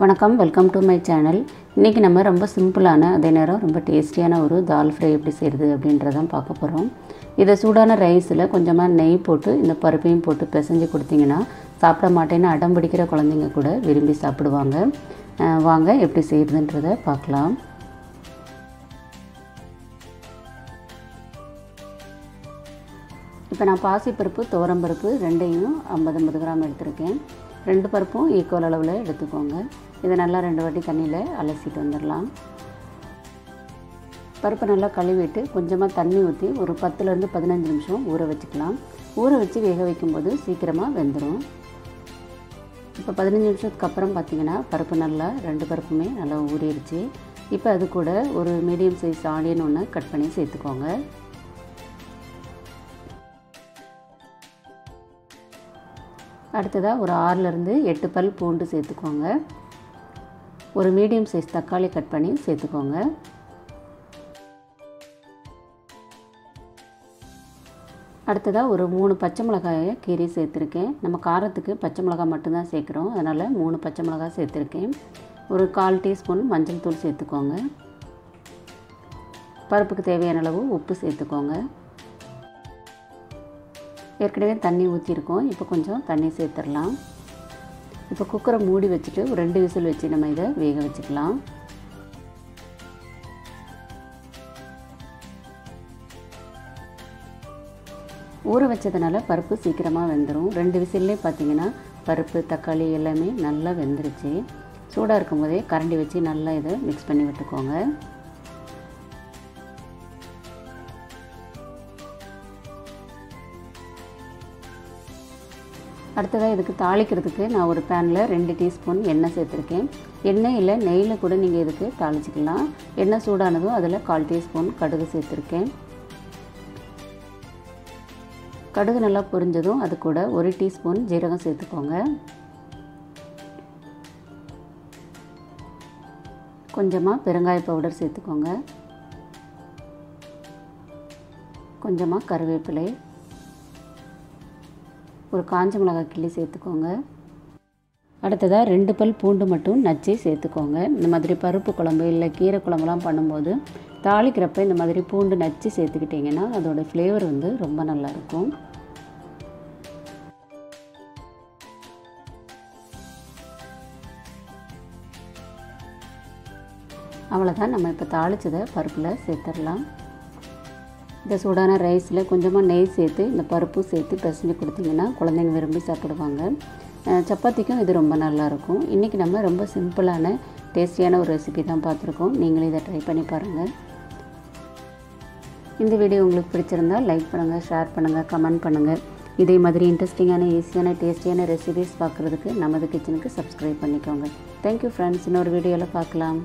வணக்கம் welcome to my channel இன்றைக்கி நம்ம ரொம்ப சிம்பிளான அதே நேரம் ரொம்ப டேஸ்டியான ஒரு தால் ஃப்ரை எப்படி செய்கிறது அப்படின்றதான் பார்க்க போகிறோம் இதை சூடான ரைஸில் கொஞ்சமாக நெய் போட்டு இந்த பருப்பையும் போட்டு பிசைஞ்சு கொடுத்தீங்கன்னா சாப்பிட மாட்டேன்னு அடம் பிடிக்கிற குழந்தைங்க கூட விரும்பி சாப்பிடுவாங்க. வாங்க எப்படி செய்கிறதுன்றத பார்க்கலாம். இப்போ நான் பாசிப்பருப்பு துவரம்பருப்பு ரெண்டையும் ஐம்பது ஐம்பது கிராம் எடுத்திருக்கேன். ரெண்டு பருப்பும் ஈக்குவல் அளவில் எடுத்துக்கோங்க. இதை நல்லா ரெண்டு வாட்டி தண்ணியில் அலசிட்டு வந்துடலாம். பருப்பை நல்லா கழுவிட்டு கொஞ்சமாக தண்ணி ஊற்றி ஒரு பத்துலேருந்து பதினஞ்சு நிமிஷம் ஊற வச்சுக்கலாம். ஊற வச்சு வேக வைக்கும்போது சீக்கிரமாக வெந்துடும் இப்போ பதினஞ்சு நிமிஷத்துக்கு அப்புறம் பார்த்தீங்கன்னா பருப்பு நல்லா ரெண்டு பருப்புமே நல்லா ஊறிடுச்சு. இப்போ அது கூட ஒரு மீடியம் சைஸ் ஆனியன் ஒன்று கட் பண்ணி சேர்த்துக்கோங்க. அடுத்ததாக ஒரு ஆறுலேருந்து எட்டு பல் பூண்டு சேர்த்துக்கோங்க. ஒரு மீடியம் சைஸ் தக்காளி கட் பண்ணி சேர்த்துக்கோங்க. அடுத்ததாக ஒரு மூணு பச்சை மிளகாயை கீரி சேர்த்துருக்கேன். நம்ம காரத்துக்கு பச்சை மிளகாய் மட்டும்தான் சேர்க்குறோம். அதனால் மூணு பச்சை மிளகாய் சேர்த்துருக்கேன். ஒரு கால் டீஸ்பூன் மஞ்சள் தூள் சேர்த்துக்கோங்க. பருப்புக்கு தேவையான அளவு உப்பு சேர்த்துக்கோங்க. ஏற்கனவே தண்ணி ஊற்றிருக்கோம் இப்போ கொஞ்சம் தண்ணி சேர்த்துடலாம். இப்போ குக்கரை மூடி வச்சுட்டு ஒரு ரெண்டு விசில் வச்சு நம்ம இதை வேக வச்சுக்கலாம். ஊற வச்சதுனால பருப்பு சீக்கிரமாக வெந்துடும் ரெண்டு விசில்லே பார்த்தீங்கன்னா பருப்பு தக்காளி எல்லாமே நல்லா வெந்துருச்சு. சூடாக இருக்கும் போதே கரண்டி வச்சு நல்லா இதை மிக்ஸ் பண்ணி விட்டுக்கோங்க. அடுத்ததாக இதுக்கு தாளிக்கிறதுக்கு நான் ஒரு பேனில் ரெண்டு டீஸ்பூன் எண்ணெய் சேர்த்துருக்கேன். எண்ணெய் இல்லை நெய்யில் கூட நீங்கள் இதுக்கு தாளிச்சிக்கலாம். எண்ணெய் சூடானதும் அதில் கால் டீஸ்பூன் கடுகு சேர்த்துருக்கேன். கடுகு நல்லா பொரிஞ்சதும் அது கூட ஒரு டீஸ்பூன் ஜீரகம் சேர்த்துக்கோங்க. கொஞ்சமாக பெருங்காய பவுடர் சேர்த்துக்கோங்க. கொஞ்சமாக கருவேப்பிலை. ஒரு காஞ்ச மிளகாய் கிள்ளி சேர்த்துக்கோங்க. அடுத்ததாக ரெண்டு பல் பூண்டு மட்டும் நச்சு சேர்த்துக்கோங்க. இந்த மாதிரி பருப்பு குழம்பு இல்லை கீரை குழம்புலாம் பண்ணும்போது தாளிக்கிறப்ப இந்த மாதிரி பூண்டு நச்சு சேர்த்துக்கிட்டிங்கன்னா அதோடய ஃப்ளேவர் வந்து ரொம்ப நல்லாயிருக்கும். அவ்வளோதான் நம்ம இப்போ தாளித்ததை பருப்பில் சேர்த்துடலாம். இந்த சூடான ரைஸில் கொஞ்சமாக நெய் சேர்த்து இந்த பருப்பு சேர்த்து பிசைஞ்சு கொடுத்தீங்கன்னா குழந்தைங்க விரும்பி சாப்பிடுவாங்க. சப்பாத்திக்கும் இது ரொம்ப நல்லாயிருக்கும். இன்றைக்கி நம்ம ரொம்ப சிம்பிளான டேஸ்டியான ஒரு ரெசிபி தான் பார்த்துருக்கோம். நீங்களும் இதை ட்ரை பண்ணி பாருங்கள் இந்த வீடியோ உங்களுக்கு பிடிச்சிருந்தால் லைக் பண்ணுங்கள் ஷேர் பண்ணுங்கள் கமெண்ட் பண்ணுங்கள் இதே மாதிரி இன்ட்ரெஸ்டிங்கான ஈஸியான டேஸ்டியான ரெசிபிஸ் பார்க்குறதுக்கு நமது கிச்சனுக்கு சப்ஸ்கிரைப் பண்ணிக்கோங்க. தேங்க்யூ ஃப்ரெண்ட்ஸ் இன்னொரு வீடியோவில் பார்க்கலாம்.